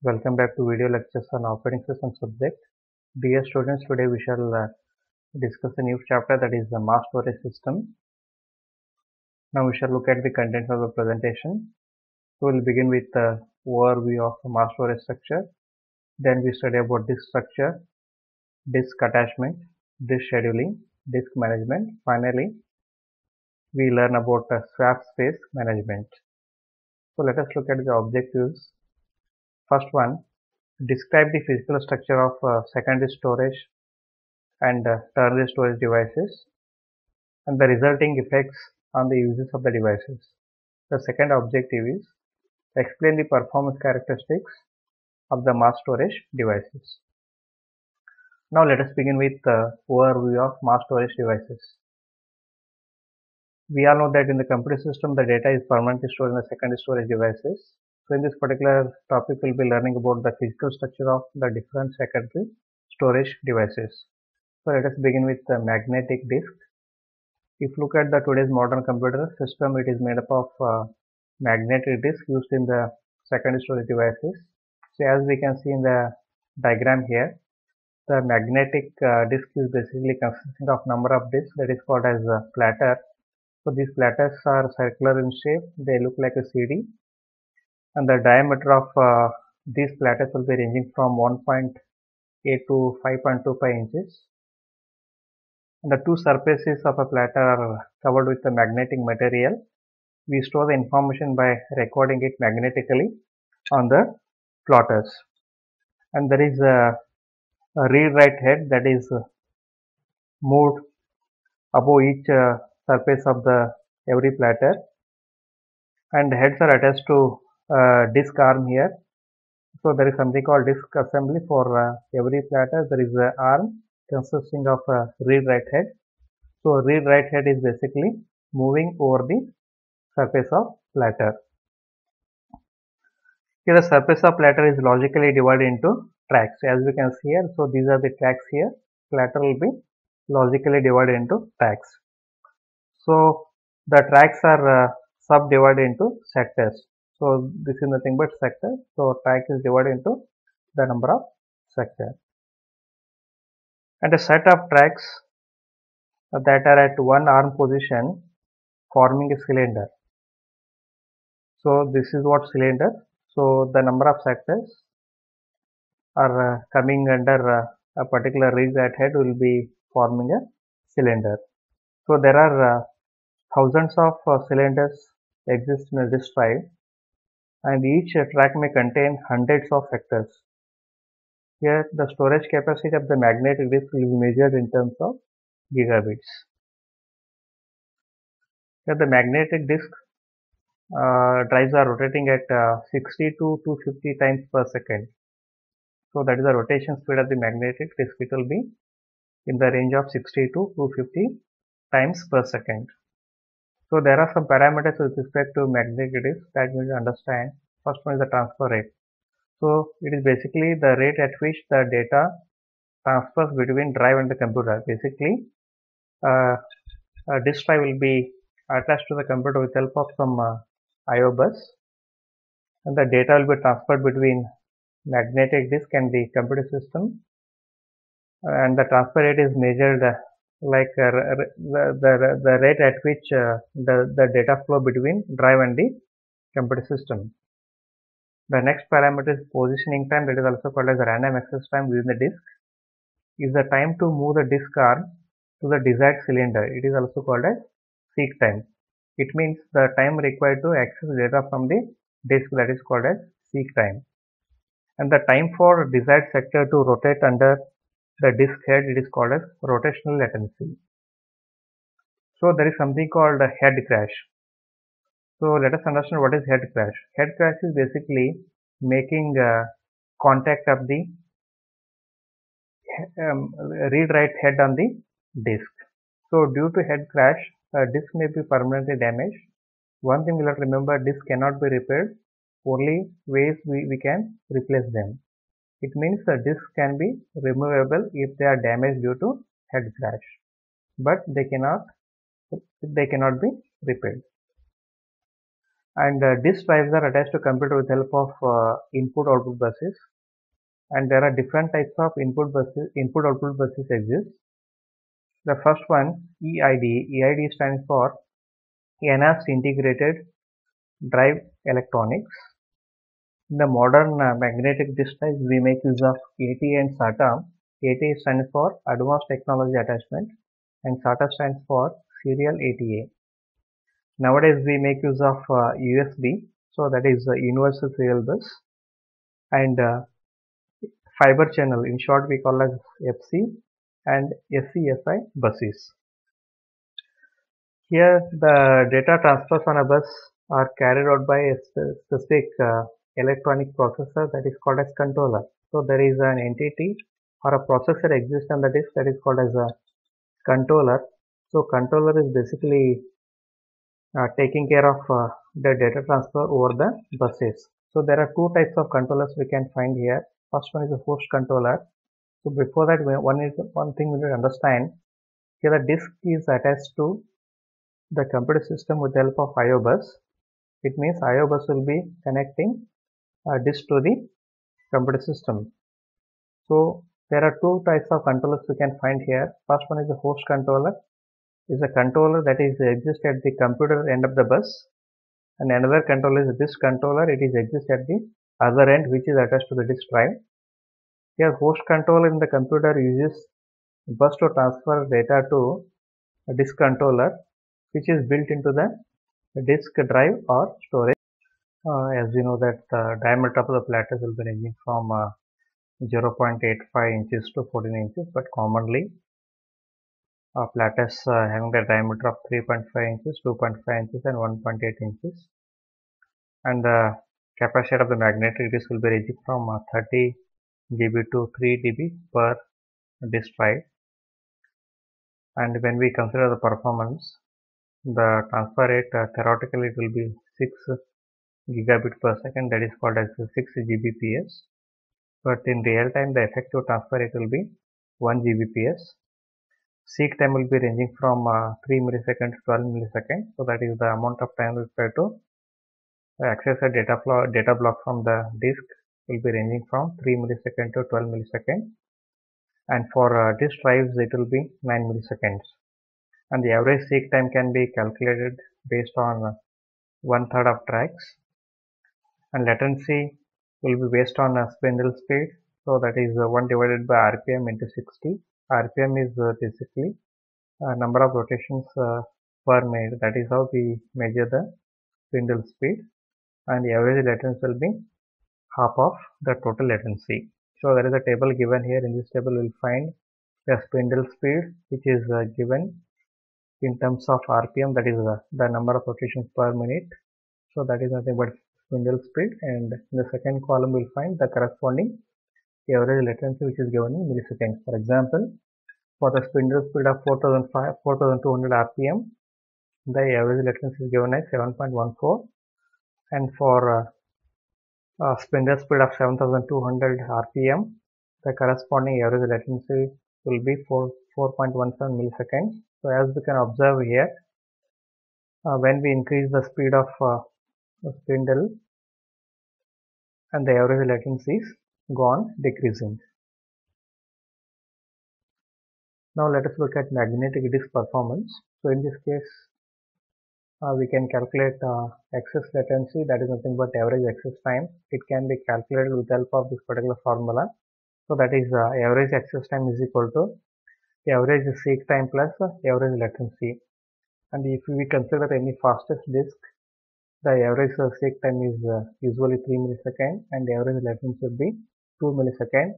Welcome back to video lectures on operating system subject. Dear students, today we shall uh, discuss a new chapter that is the mass storage system. Now we shall look at the contents of the presentation. So we'll begin with the overview of the mass storage structure. Then we study about disk structure, disk attachment, disk scheduling, disk management. Finally, we learn about uh, swap space management. So let us look at the objectives. First one, describe the physical structure of uh, secondary storage and uh, tertiary storage devices and the resulting effects on the uses of the devices. The second objective is explain the performance characteristics of the mass storage devices. Now let us begin with the overview of mass storage devices. We all know that in the computer system the data is permanently stored in the secondary storage devices. So in this particular topic we'll be learning about the physical structure of the different secondary storage devices. So let us begin with the magnetic disk. If you look at the today's modern computer system, it is made up of uh, magnetic disk used in the secondary storage devices. So as we can see in the diagram here, the magnetic uh, disk is basically consisting of number of disks that is called as a platter. So these platters are circular in shape, they look like a CD and the diameter of uh, these platters will be ranging from 1.8 to 5.25 inches. And the two surfaces of a platter are covered with the magnetic material. We store the information by recording it magnetically on the platters. And there is a, a read-write head that is moved above each uh, surface of the every platter and heads are attached to uh, disk arm here. So there is something called disk assembly for uh, every platter. There is an arm consisting of a read-write head. So read-write head is basically moving over the surface of platter. Here the surface of platter is logically divided into tracks. As we can see here, so these are the tracks here. Platter will be logically divided into tracks. So the tracks are uh, subdivided into sectors. So this is nothing but sector. So track is divided into the number of sector. And a set of tracks that are at one arm position forming a cylinder. So this is what cylinder. So the number of sectors are uh, coming under uh, a particular read-write head will be forming a cylinder. So there are uh, thousands of cylinders exist in a disk drive and each track may contain hundreds of sectors. Here the storage capacity of the magnetic disk be measured in terms of gigabits. Here the magnetic disk uh, drives are rotating at uh, 60 to 250 times per second. So that is the rotation speed of the magnetic disk. It will be in the range of 60 to 250 times per second. So there are some parameters with respect to magnetic disk that we need to understand. First one is the transfer rate. So it is basically the rate at which the data transfers between drive and the computer. Basically, uh, a disk drive will be attached to the computer with help of some uh, I/O bus, and the data will be transferred between magnetic disk and the computer system, and the transfer rate is measured like uh, the, the, the rate at which uh, the, the data flow between drive and the computer system. The next parameter is positioning time that is also called as random access time within the disk is the time to move the disk arm to the desired cylinder. It is also called as seek time. It means the time required to access data from the disk that is called as seek time. And the time for desired sector to rotate under the disk head it is called as rotational latency. So there is something called a head crash. So let us understand what is head crash. Head crash is basically making uh, contact of the um, read-write head on the disk. So due to head crash, a disk may be permanently damaged. One thing we have to remember, disk cannot be repaired. Only ways we, we can replace them. It means the disk can be removable if they are damaged due to head crash, but they cannot they cannot be repaired. and uh, disk drives are attached to computer with help of uh, input output buses. And there are different types of input buses input output buses exist. The first one EIDE EIDE stands for enhanced integrated drive electronics in the modern uh, magnetic disk drives we make use of ata and sata. Ata stands for advanced technology attachment and sata stands for serial ata nowadays we make use of uh, usb so that is uh, universal serial bus and uh, fiber channel. In short we call as fc and SCSI buses. Here the data transfers on a bus are carried out by a specific uh, electronic processor that is called as controller. So there is an entity or a processor exists on the disk that is called as a controller. So controller is basically uh, taking care of uh, the data transfer over the buses. So there are two types of controllers we can find here. First one is a host controller so before that, one is one thing we need to understand. Here the disk is attached to the computer system with the help of IO bus. It means IO bus will be connecting Uh, disk to the computer system. So there are two types of controllers we can find here. First one is the host controller. Is a controller that is exist at the computer end of the bus, and another controller is this controller. It is exist at the other end, which is attached to the disk drive. Here host controller in the computer uses bus to transfer data to a disk controller which is built into the disk drive or storage. Uh, as we know that the diameter of the platters will be ranging from uh, 0.85 inches to 14 inches but commonly uh, platters uh, having the diameter of 3.5 inches, 2.5 inches and 1.8 inches. And the capacity of the magnetic disk will be ranging from uh, 30 GB to 3 TB per disk drive. And when we consider the performance the transfer rate uh, theoretically it will be 6 gigabit per second that is called as 6 Gbps. But in real time the effective transfer rate will be 1 Gbps. Seek time will be ranging from uh, 3 milliseconds to 12 milliseconds. So that is the amount of time required to access a data flow data block from the disk will be ranging from 3 milliseconds to 12 milliseconds. And for uh, disk drives it will be 9 milliseconds. And the average seek time can be calculated based on uh, one third of tracks and latency will be based on uh, spindle speed so that is uh, 1 divided by rpm into 60 rpm is uh, basically number of rotations uh, per minute that is how we measure the spindle speed and the average latency will be half of the total latency. So there is a table given here. In this table, we'll find the spindle speed, which is given in terms of RPM, that is the number of rotations per minute. So that is nothing but spindle speed. And in the second column, we'll find the corresponding average latency, which is given in milliseconds. For example, for the spindle speed of 4200 RPM, the average latency is given as 7.14 and for uh, uh, spindle speed of 7200 rpm the corresponding average latency will be 4 4.17 milliseconds so as we can observe here uh, when we increase the speed of uh, spindle and the average latency is gone decreasing. Now let us look at magnetic disk performance. So in this case uh, we can calculate uh, access latency that is nothing but average access time. It can be calculated with the help of this particular formula. So that is uh, average access time is equal to average seek time plus average latency. And if we consider any fastest disk the average seek time is uh, usually 3 milliseconds and the average latency will be 2 milliseconds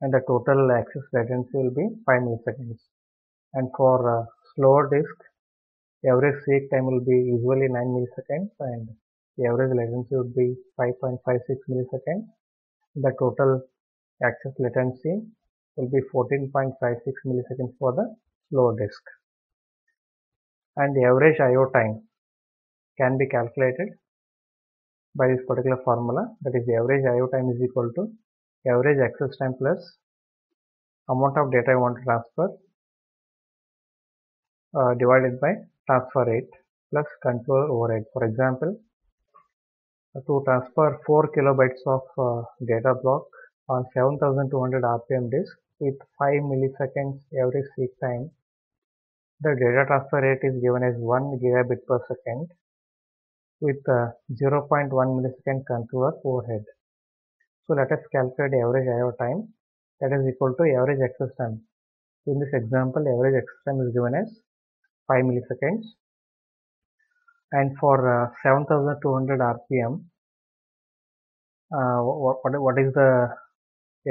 and the total access latency will be 5 milliseconds and for uh, slower disk the average seek time will be usually 9 milliseconds and the average latency would be 5.56 milliseconds. The total access latency will be 14.56 milliseconds for the slow disk. And the average I.O. time can be calculated by this particular formula that is the average I.O. time is equal to average access time plus amount of data I want to transfer uh, divided by transfer rate plus control overhead. For example, to transfer 4 kilobytes of uh, data block on 7200 RPM disk with 5 milliseconds average seek time, the data transfer rate is given as 1 gigabit per second with uh, 0.1 millisecond controller overhead. So let us calculate average IO time that is equal to average access time. In this example, average access time is given as 5 milliseconds and for uh, 7200 rpm uh, what, what is the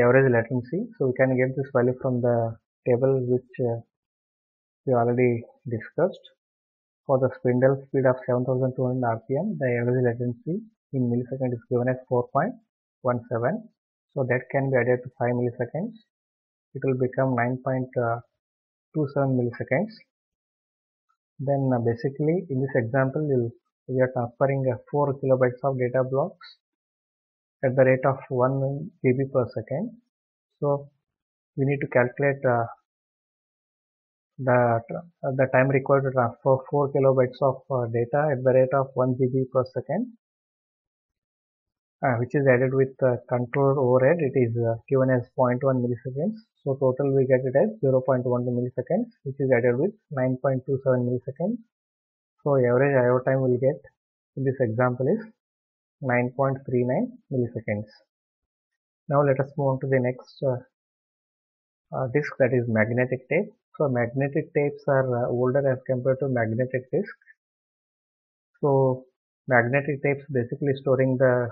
average latency so we can get this value from the table which uh, we already discussed for the spindle speed of 7200 rpm the average latency in milliseconds is given as 4.17 so that can be added to 5 milliseconds. It will become 9.27 milliseconds. Then uh, basically in this example we'll, we are transferring uh, 4 kilobytes of data blocks at the rate of 1 GB per second. So we need to calculate uh, the, uh, the time required to transfer 4 kilobytes of uh, data at the rate of 1 GB per second uh, which is added with control overhead it is given as 0.1 milliseconds so total we get it as 0.12 milliseconds which is added with 9.27 milliseconds. So average IO time will get in this example is 9.39 milliseconds. Now let us move on to the next uh, uh, disk that is magnetic tape. So magnetic tapes are uh, older as compared to magnetic disk. So magnetic tapes basically storing the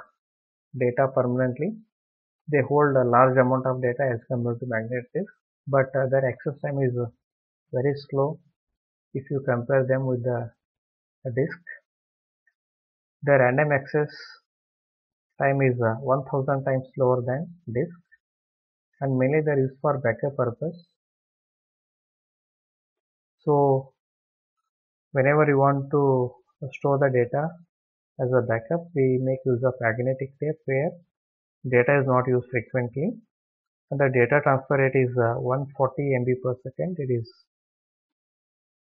data permanently. They hold a large amount of data as compared to magnetic disk but uh, their access time is uh, very slow if you compare them with the, the disk. The random access time is uh, 1000 times slower than disk and mainly they are used for backup purpose so whenever you want to store the data as a backup we make use of magnetic tape where data is not used frequently. And the data transfer rate is uh, 140 MB per second. It is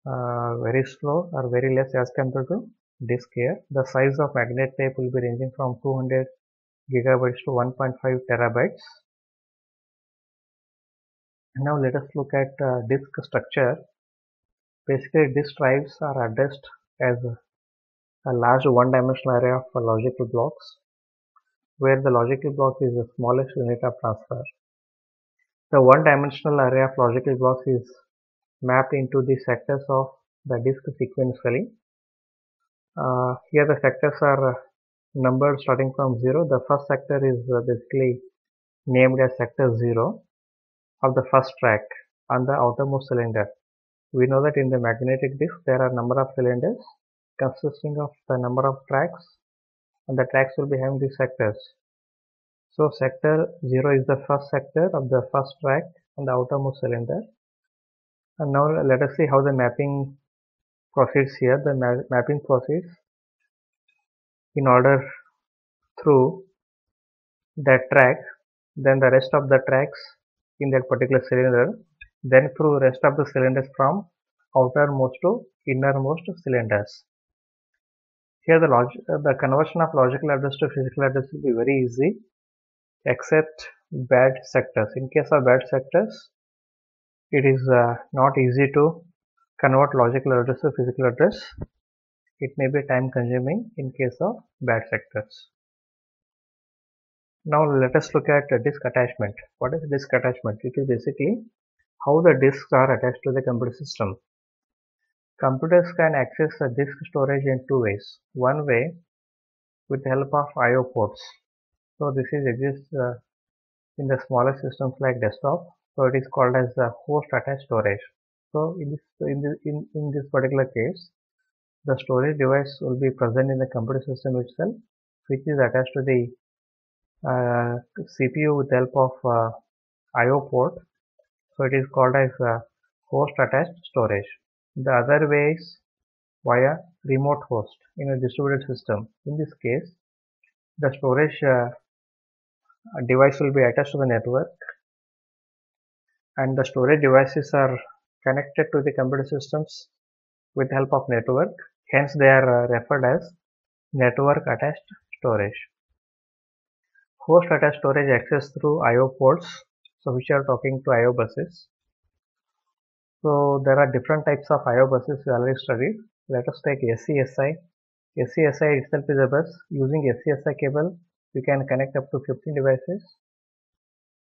uh, very slow or very less as compared to disk here. The size of magnet tape will be ranging from 200 gigabytes to 1.5 terabytes. Now let us look at uh, disk structure basically disk drives are addressed as a, large one-dimensional array of logical blocks where the logical block is the smallest unit of transfer. The one-dimensional array of logical blocks is mapped into the sectors of the disk sequentially. Uh, here the sectors are numbered starting from 0. The first sector is uh, basically named as sector 0 of the first track on the outermost cylinder. We know that in the magnetic disk there are number of cylinders consisting of the number of tracks and the tracks will be having these sectors. So sector 0 is the first sector of the first track on the outermost cylinder. And now let us see how the mapping proceeds here. The ma mapping proceeds in order through that track, then the rest of the tracks in that particular cylinder, then through rest of the cylinders from outermost to innermost cylinders. Here the, the conversion of logical address to physical address will be very easy except bad sectors. In case of bad sectors, it is uh, not easy to convert logical address to physical address. It may be time consuming in case of bad sectors. Now let us look at disk attachment. What is disk attachment? It is basically how the disks are attached to the computer system. Computers can access the disk storage in two ways. One way with the help of I.O. ports. So this is exists uh, in the smaller systems like desktop. So it is called as the host attached storage. So in this in this in, in this particular case, the storage device will be present in the computer system itself, which is attached to the uh, CPU with the help of uh, I.O. port. So it is called as uh, host attached storage. The other way is via remote host in a distributed system. In this case, the storage uh, device will be attached to the network and the storage devices are connected to the computer systems with help of network. Hence, they are uh, referred as network attached storage. Host attached storage access through I/O ports, so which are talking to I/O buses. So there are different types of I/O buses we already studied. Let us take SCSI. SCSI itself is a bus. Using SCSI cable, you can connect up to 15 devices.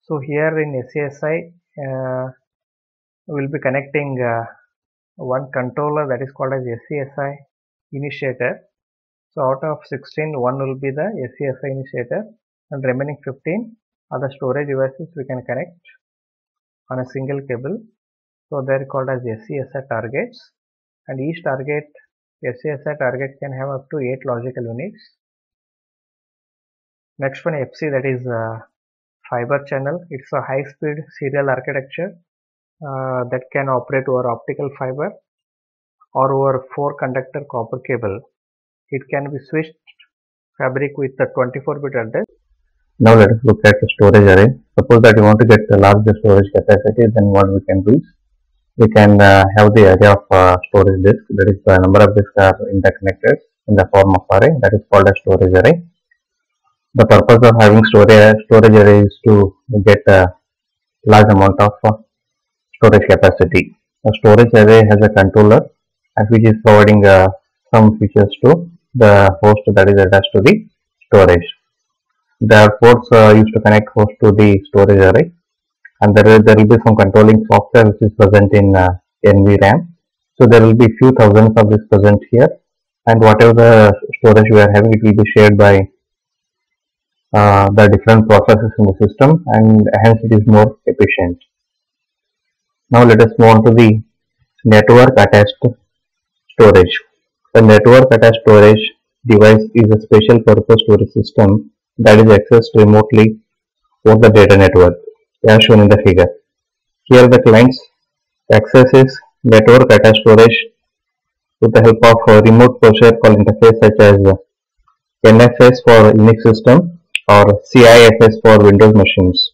So here in SCSI, uh, we'll be connecting uh, one controller that is called as SCSI initiator. So out of 16, one will be the SCSI initiator and remaining 15 the storage devices we can connect on a single cable. So they are called as SCSI targets and each target SCSI target can have up to 8 logical units. Next one FC that is uh, fiber channel. It's a high speed serial architecture uh, that can operate over optical fiber or over 4 conductor copper cable. It can be switched fabric with the 24 bit address now let us look at the storage array. Suppose that you want to get the larger storage capacity, then what we can do is we can uh, have the array of uh, storage disk. That is the number of disks are interconnected in the form of array. That is called a storage array. The purpose of having storage storage array is to get a large amount of uh, storage capacity. A storage array has a controller and which is providing uh, some features to the host that is attached to the storage the ports uh, used to connect host to the storage array and there, there will be some controlling software which is present in uh, NVRAM. So there will be few thousands of this present here and whatever the storage we are having it will be shared by uh, the different processes in the system and hence it is more efficient. Now let us move on to the network attached storage. The network attached storage device is a special purpose storage system that is accessed remotely over the data network as shown in the figure. Here the clients accesses network attached storage with the help of a remote procedure call interface such as NFS for Unix system or CIFS for Windows machines.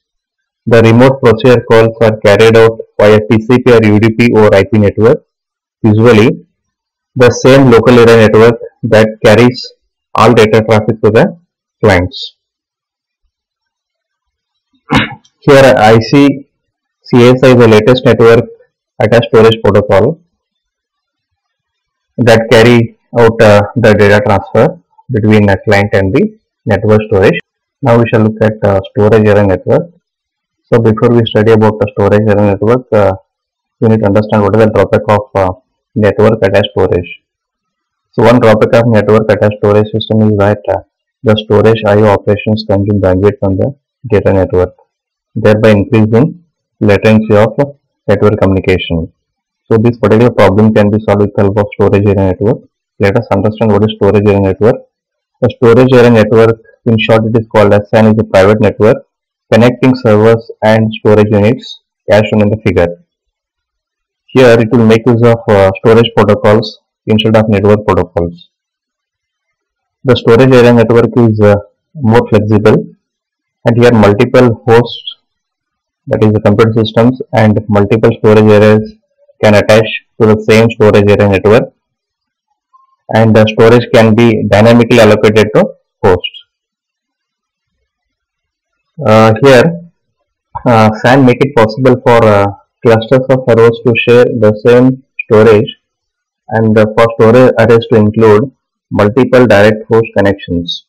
The remote procedure calls are carried out via TCP or UDP over IP network. Usually, the same local area network that carries all data traffic to the clients. Here I see CSI is the latest network attached storage protocol that carry out uh, the data transfer between the client and the network storage. Now we shall look at uh, storage area network. So before we study about the storage area network, uh, need to understand what is the drawback of uh, network attached storage. So one drawback of network attached storage system is that uh, the storage I/O operations consume bandwidth from the data network, thereby increasing latency of network communication. So this particular problem can be solved with the help of storage area network. Let us understand what is storage area network. The storage area network, in short, it is called as SAN, is a private network connecting servers and storage units as shown in the figure. Here it will make use of uh, storage protocols instead of network protocols. The storage area network is uh, more flexible and here multiple hosts that is the computer systems and multiple storage areas can attach to the same storage area network and the storage can be dynamically allocated to hosts. Uh, here uh, SAN make it possible for uh, clusters of servers to share the same storage and for storage arrays to include multiple direct host connections.